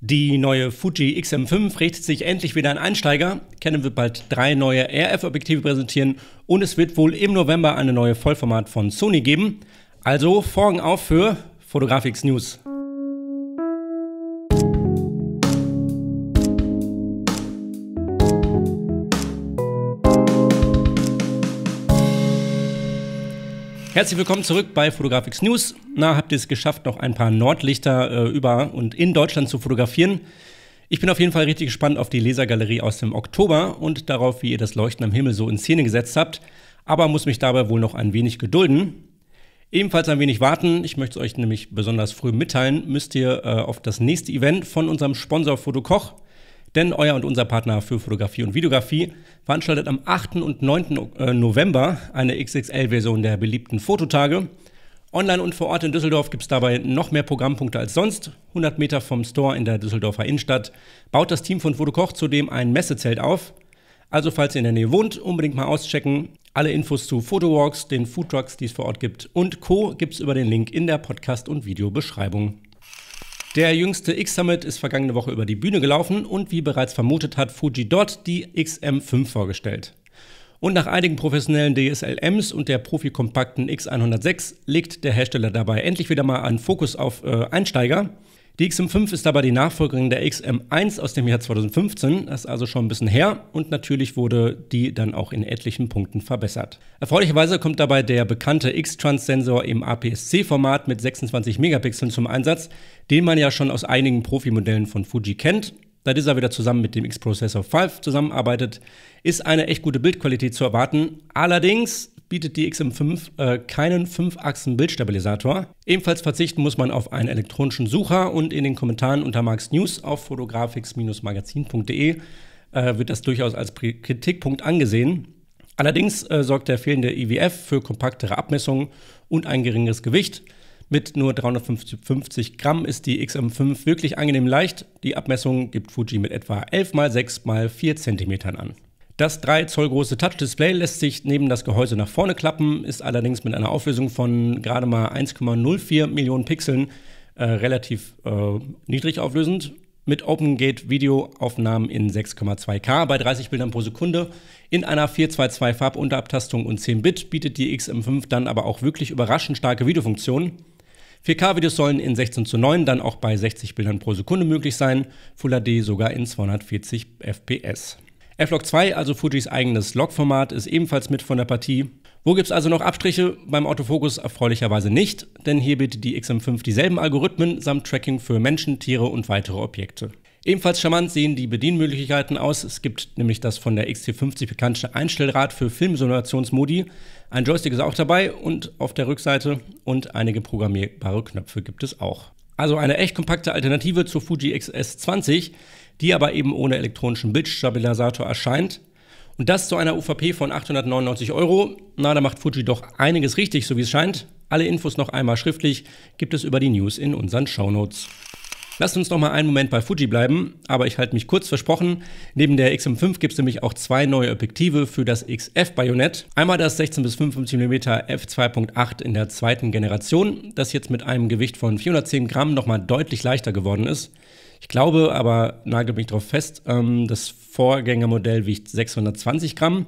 Die neue Fuji XM5 richtet sich endlich wieder an Einsteiger. Canon wird bald drei neue RF-Objektive präsentieren und es wird wohl im November eine neue Vollformat von Sony geben. Also Folgen auf für Photographics News. Herzlich willkommen zurück bei Fotografix News. Na, habt ihr es geschafft, noch ein paar Nordlichter äh, über und in Deutschland zu fotografieren? Ich bin auf jeden Fall richtig gespannt auf die Lasergalerie aus dem Oktober und darauf, wie ihr das Leuchten am Himmel so in Szene gesetzt habt, aber muss mich dabei wohl noch ein wenig gedulden. Ebenfalls ein wenig warten, ich möchte es euch nämlich besonders früh mitteilen, müsst ihr äh, auf das nächste Event von unserem Sponsor Fotokoch denn euer und unser Partner für Fotografie und Videografie veranstaltet am 8. und 9. Äh, November eine XXL-Version der beliebten Fototage. Online und vor Ort in Düsseldorf gibt es dabei noch mehr Programmpunkte als sonst. 100 Meter vom Store in der Düsseldorfer Innenstadt baut das Team von Fotokoch zudem ein Messezelt auf. Also falls ihr in der Nähe wohnt, unbedingt mal auschecken. Alle Infos zu Photowalks, den Foodtrucks, die es vor Ort gibt und Co. gibt es über den Link in der Podcast- und Videobeschreibung. Der jüngste X-Summit ist vergangene Woche über die Bühne gelaufen und wie bereits vermutet hat Fuji dort die XM5 vorgestellt. Und nach einigen professionellen DSLMs und der Profi-kompakten X106 legt der Hersteller dabei endlich wieder mal einen Fokus auf äh, Einsteiger. Die XM5 ist dabei die Nachfolgerin der XM1 aus dem Jahr 2015, das ist also schon ein bisschen her und natürlich wurde die dann auch in etlichen Punkten verbessert. Erfreulicherweise kommt dabei der bekannte X-Trans-Sensor im APS-C-Format mit 26 Megapixeln zum Einsatz, den man ja schon aus einigen Profimodellen von Fuji kennt. Da dieser wieder zusammen mit dem X-Processor 5 zusammenarbeitet, ist eine echt gute Bildqualität zu erwarten. Allerdings bietet die XM5 äh, keinen 5-Achsen-Bildstabilisator. Ebenfalls verzichten muss man auf einen elektronischen Sucher und in den Kommentaren unter Marks News auf fotografix-magazin.de äh, wird das durchaus als Kritikpunkt angesehen. Allerdings äh, sorgt der fehlende IWF für kompaktere Abmessungen und ein geringeres Gewicht. Mit nur 350 Gramm ist die XM5 wirklich angenehm leicht. Die Abmessung gibt Fuji mit etwa 11 x 6 x 4 cm an. Das 3 Zoll große Touch-Display lässt sich neben das Gehäuse nach vorne klappen, ist allerdings mit einer Auflösung von gerade mal 1,04 Millionen Pixeln äh, relativ äh, niedrig auflösend. Mit OpenGate Videoaufnahmen in 6,2K bei 30 Bildern pro Sekunde in einer 422 Farbunterabtastung und 10 Bit bietet die XM5 dann aber auch wirklich überraschend starke Videofunktionen. 4K-Videos sollen in 16 zu 9 dann auch bei 60 Bildern pro Sekunde möglich sein, Full HD sogar in 240 FPS. F-Log 2, also Fujis eigenes Log-Format, ist ebenfalls mit von der Partie. Wo gibt es also noch Abstriche? Beim Autofokus erfreulicherweise nicht, denn hier bietet die XM5 dieselben Algorithmen samt Tracking für Menschen, Tiere und weitere Objekte. Ebenfalls charmant sehen die Bedienmöglichkeiten aus. Es gibt nämlich das von der XT50 bekannte Einstellrad für Filmsimulationsmodi. Ein Joystick ist auch dabei und auf der Rückseite und einige programmierbare Knöpfe gibt es auch. Also eine echt kompakte Alternative zur Fuji XS20, die aber eben ohne elektronischen Bildstabilisator erscheint. Und das zu einer UVP von 899 Euro. Na, da macht Fuji doch einiges richtig, so wie es scheint. Alle Infos noch einmal schriftlich gibt es über die News in unseren Shownotes. Lasst uns noch mal einen Moment bei Fuji bleiben, aber ich halte mich kurz versprochen. Neben der XM5 gibt es nämlich auch zwei neue Objektive für das XF-Bajonett. Einmal das 16 bis 55 mm f2.8 in der zweiten Generation, das jetzt mit einem Gewicht von 410 Gramm noch mal deutlich leichter geworden ist. Ich glaube, aber nagelt mich darauf fest, ähm, das Vorgängermodell wiegt 620 Gramm.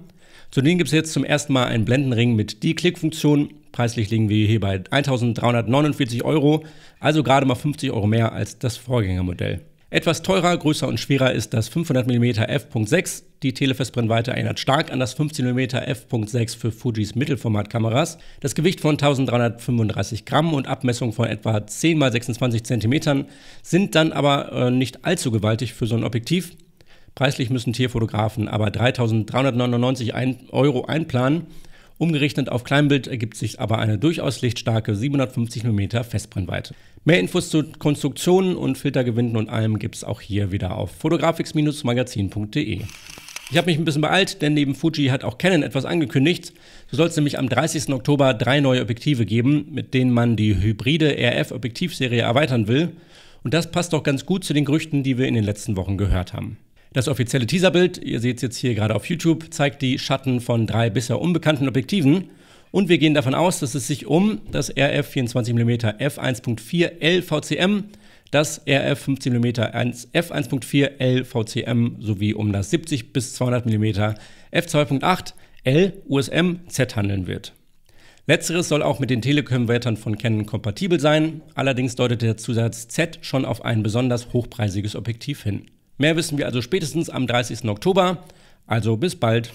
Zudem gibt es jetzt zum ersten Mal einen Blendenring mit Die-Click-Funktion. Preislich liegen wir hier bei 1349 Euro, also gerade mal 50 Euro mehr als das Vorgängermodell. Etwas teurer, größer und schwerer ist das 500 mm f.6. Die Telefestbrennweite erinnert stark an das 15 mm f.6 für Fujis Mittelformatkameras. Das Gewicht von 1335 Gramm und Abmessung von etwa 10 x 26 cm sind dann aber äh, nicht allzu gewaltig für so ein Objektiv. Preislich müssen Tierfotografen aber 3.399 Euro einplanen. Umgerechnet auf Kleinbild ergibt sich aber eine durchaus lichtstarke 750 mm Festbrennweite. Mehr Infos zu Konstruktionen und Filtergewinnen und allem gibt es auch hier wieder auf fotografix-magazin.de. Ich habe mich ein bisschen beeilt, denn neben Fuji hat auch Canon etwas angekündigt. So soll es nämlich am 30. Oktober drei neue Objektive geben, mit denen man die hybride RF-Objektivserie erweitern will. Und das passt doch ganz gut zu den Gerüchten, die wir in den letzten Wochen gehört haben. Das offizielle Teaserbild, ihr seht es jetzt hier gerade auf YouTube, zeigt die Schatten von drei bisher unbekannten Objektiven. Und wir gehen davon aus, dass es sich um das RF 24mm f1.4 LVCM, das RF 15 mm f1.4 L VCM sowie um das 70 bis 200 mm f2.8 L USM Z handeln wird. Letzteres soll auch mit den Telekom-Wertern von Canon kompatibel sein, allerdings deutet der Zusatz Z schon auf ein besonders hochpreisiges Objektiv hin. Mehr wissen wir also spätestens am 30. Oktober, also bis bald.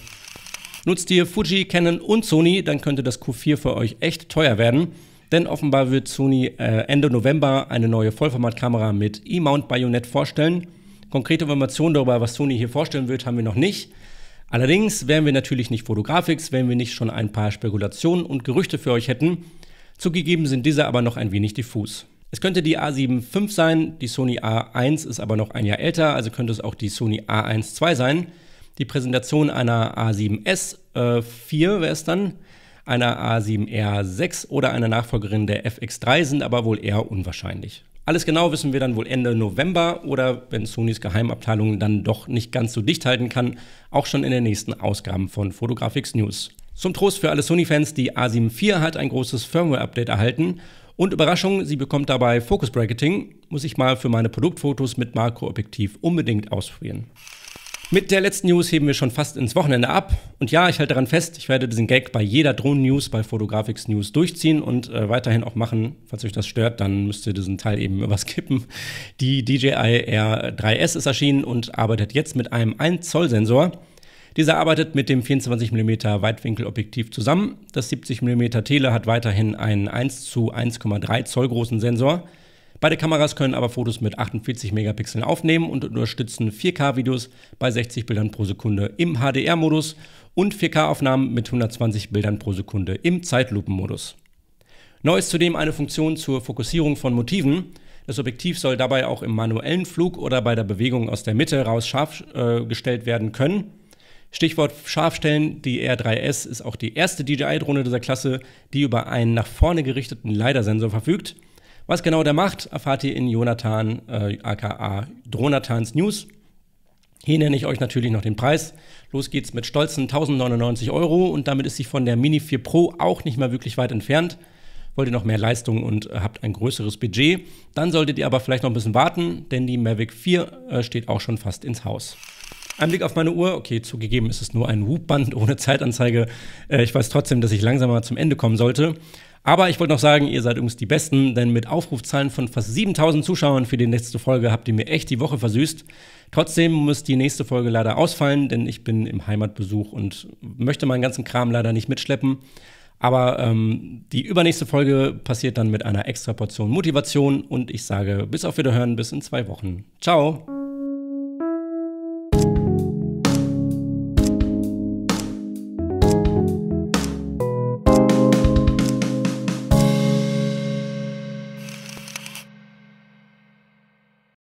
Nutzt ihr Fuji, Canon und Sony, dann könnte das Q4 für euch echt teuer werden. Denn offenbar wird Sony äh, Ende November eine neue Vollformatkamera mit E-Mount Bayonet vorstellen. Konkrete Informationen darüber, was Sony hier vorstellen wird, haben wir noch nicht. Allerdings wären wir natürlich nicht Fotografix, wenn wir nicht schon ein paar Spekulationen und Gerüchte für euch hätten. Zugegeben sind diese aber noch ein wenig diffus. Es könnte die A7 V sein, die Sony A1 ist aber noch ein Jahr älter, also könnte es auch die Sony A1 II sein. Die Präsentation einer A7S äh, 4 wäre es dann einer A7R6 oder einer Nachfolgerin der FX3 sind aber wohl eher unwahrscheinlich. Alles genau wissen wir dann wohl Ende November oder wenn Sonys Geheimabteilung dann doch nicht ganz so dicht halten kann, auch schon in den nächsten Ausgaben von Photographics News. Zum Trost für alle Sony-Fans, die A7 IV hat ein großes Firmware-Update erhalten und Überraschung, sie bekommt dabei Focus Bracketing, muss ich mal für meine Produktfotos mit Makroobjektiv unbedingt ausprobieren. Mit der letzten News heben wir schon fast ins Wochenende ab. Und ja, ich halte daran fest, ich werde diesen Gag bei jeder Drohnen-News bei Photographics News durchziehen und äh, weiterhin auch machen. Falls euch das stört, dann müsst ihr diesen Teil eben überskippen. Die DJI R3S ist erschienen und arbeitet jetzt mit einem 1 Zoll Sensor. Dieser arbeitet mit dem 24 mm Weitwinkelobjektiv zusammen. Das 70 mm Tele hat weiterhin einen 1 zu 1,3 Zoll großen Sensor. Beide Kameras können aber Fotos mit 48 Megapixeln aufnehmen und unterstützen 4K-Videos bei 60 Bildern pro Sekunde im HDR-Modus und 4K-Aufnahmen mit 120 Bildern pro Sekunde im Zeitlupenmodus. Neu ist zudem eine Funktion zur Fokussierung von Motiven. Das Objektiv soll dabei auch im manuellen Flug oder bei der Bewegung aus der Mitte raus scharf äh, gestellt werden können. Stichwort Scharfstellen, die R3S ist auch die erste DJI-Drohne dieser Klasse, die über einen nach vorne gerichteten LiDAR-Sensor verfügt. Was genau der macht, erfahrt ihr in Jonathan, äh, aka Dronathans News. Hier nenne ich euch natürlich noch den Preis. Los geht's mit stolzen 1099 Euro und damit ist sie von der Mini 4 Pro auch nicht mehr wirklich weit entfernt. Wollt ihr noch mehr Leistung und äh, habt ein größeres Budget, dann solltet ihr aber vielleicht noch ein bisschen warten, denn die Mavic 4 äh, steht auch schon fast ins Haus. Ein Blick auf meine Uhr, okay, zugegeben ist es nur ein Whoop-Band ohne Zeitanzeige. Äh, ich weiß trotzdem, dass ich langsam mal zum Ende kommen sollte. Aber ich wollte noch sagen, ihr seid übrigens die Besten, denn mit Aufrufzahlen von fast 7000 Zuschauern für die nächste Folge habt ihr mir echt die Woche versüßt. Trotzdem muss die nächste Folge leider ausfallen, denn ich bin im Heimatbesuch und möchte meinen ganzen Kram leider nicht mitschleppen. Aber ähm, die übernächste Folge passiert dann mit einer extra Portion Motivation und ich sage bis auf Wiederhören, bis in zwei Wochen. Ciao!